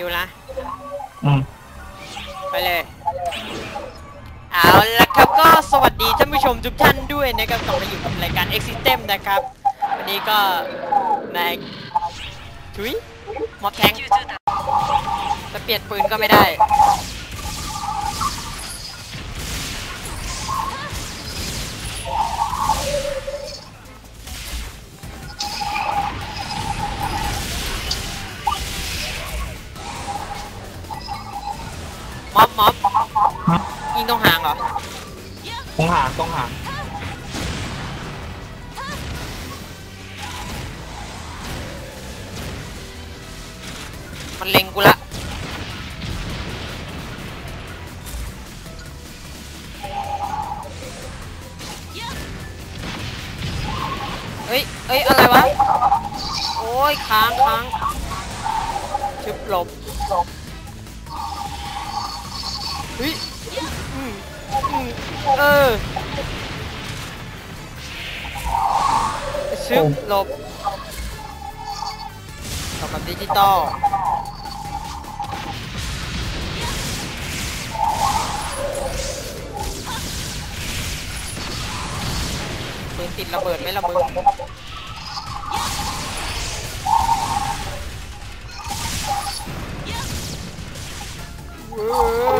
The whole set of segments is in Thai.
อยู่นะ อืม ไปเลย เอาละครับก็สวัสดีท่านผู้ชมทุกท่านด้วยนะครับกลับมาอยู่กับรายการ e x i s t e m นะครับ วันนี้ก็ในชุยมอบแทงจะเปลี่ยนปืนก็ไม่ได้ ม็อบม็อบฮะยิงตรงหางเหรอตรงหางตรงหางมันเล็งกูละเฮ้ยเฮ้ย อะไรวะ โอ้ย ค้างค้างชึบหลบ เฮ้ยอืมอืมเออชึบหลบทำแบบดิจิตอลปืนติดระเบิดไหมระเบิดว้าวใจเย็นไอ้หนูเอ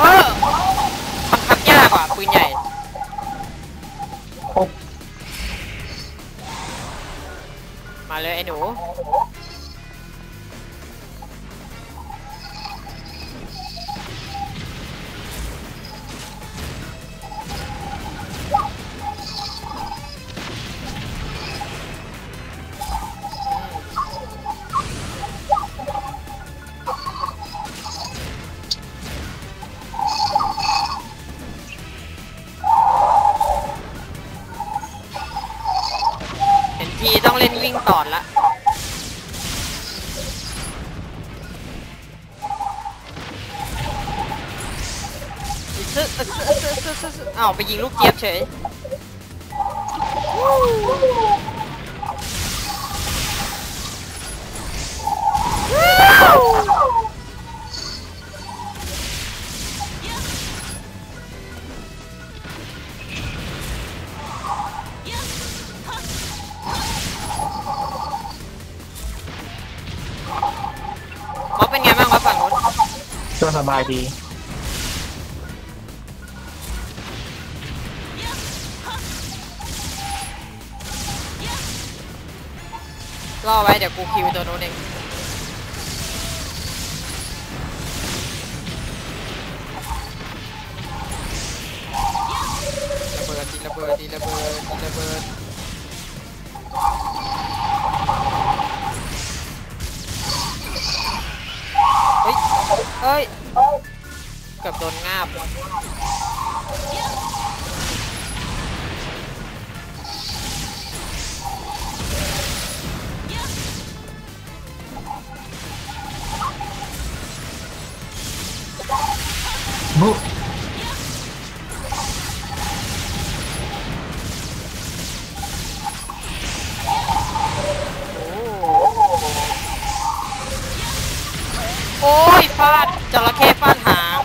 อบังคับยากกว่าปืนใเลยไอ้หนู ทีต้องเล่นวิ่งต่อละอ้าวไปยิงลูกเจี๊ยบเฉย ก็สบายดีรอไว้เดี๋ยวกูคิวตัวนู้นเองระเบิดดีระเบิดดีระเบิดดีระเบิด เฮ้ยเกือบโดนงาบบุ จระเข้ฟาดหาง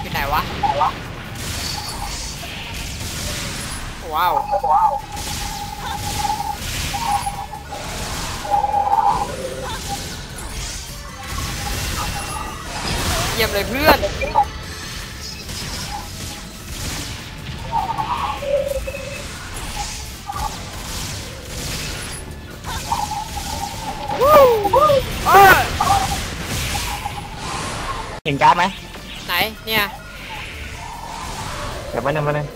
อยู่ไหนวะ ว้าว เยี่ยมเลยเพื่อน เห็นการ์ดไหมไหนเนี่ยเดี๋ยวมาหนึ่งมาหนึ่ง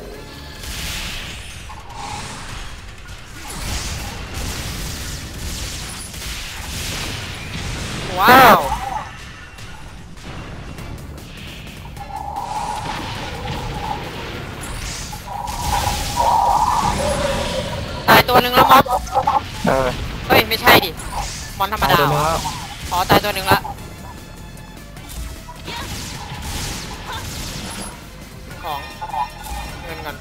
ว้าวตายตัวหนึ่งแล้วม็อบเออเฮ้ยไม่ใช่ดิมอนธรรมดาเอ๋อตายตัวหนึ่งละ ของเงินก่อน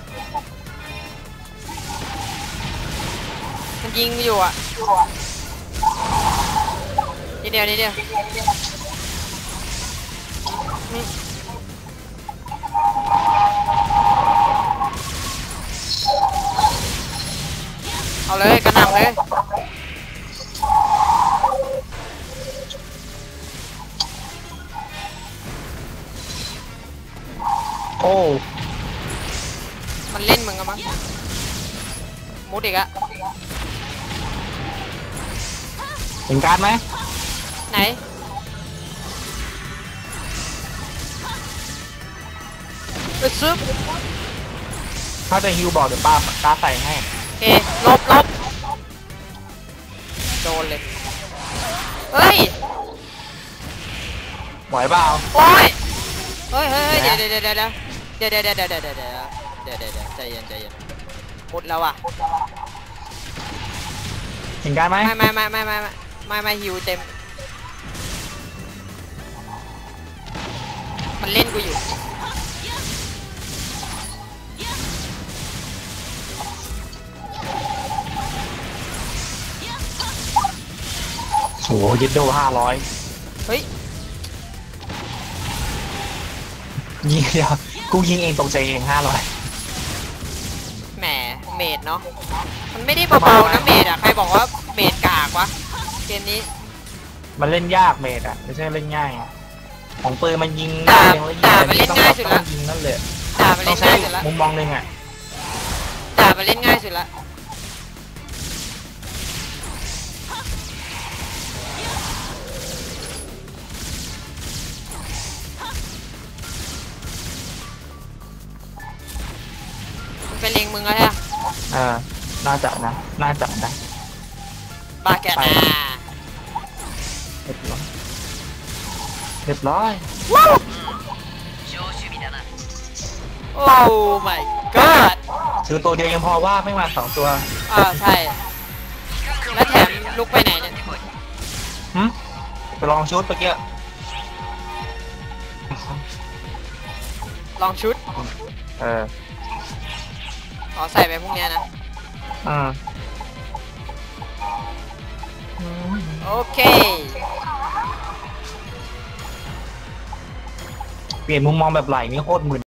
มันยิงอยู่อะนิดเดียวนิดเดียวเอาเลยกระหน่ โอ้มันเล่นมึงกันมั้งมุดอีกอะเห็นการ์ดไหมไหน ไปซึบถ้าจะฮิวบอกเดี๋ยวป้าการ์ดใส่ให้โอเคลบลบโดนเลย เฮ้ย ไหวเปล่าโอ้ย เฮ้ยเฮ้ยเฮ้ยไหนเดี๋ยวอะเดี๋ยวเดี๋ยวเดี๋ยวเดี๋ยวเดี๋ยวเดี๋ยวเดี๋ยวเดี๋ยวเดี๋ยวเดี๋ยวเดี๋ยวใจเย็นใจเย็นมุดแล้วอะเห็นการไหมไม่ไม่ไม่ไม่ไม่ไม่ไม่ไม่ฮิวเต็ม มันเล่นกูอยู่โอ้โหยึดโดห้าร้อยเฮ้ยยิงเดียว กูยิงเองตกใจเองห้าร้อยแหมเมดเนาะมันไม่ได้เบาๆนะเมดอะใครบอกว่าเมดกากวะเกมนี้มันเล่นยากเมดอะไม่ใช่เล่นง่ายอะของปืนมันยิงด่าเร็วแล้วยิงด่าแต่มันเล่นต้องง่ายแบบสุดต้ละองยิงนั่นเลยด่ามันต้เล่องนใช้ง่ายสุดละมุมมองหนึ่งอะด่ามันเล่นง่ายสุดละ มันเป็นเลงมึงแล้วใช่ปะเออน่าจะนะ น่าจะนะบาแกตไปนาเรียบร้อยเรียบร้อยโอ้ my god ซื้อตัวเดียวยังพอว่าไม่มาสองตัวอ่าใช่ แล้วแถมลุกไปไหนเนี่ยหึไปลองชุดเมื่อกี้ลองชุด เออ อ๋อใส่ไปพวกเนี้ยนะอืมโอเค เปลี่ยนมุมมองแบบไหลนี่โคตรมึน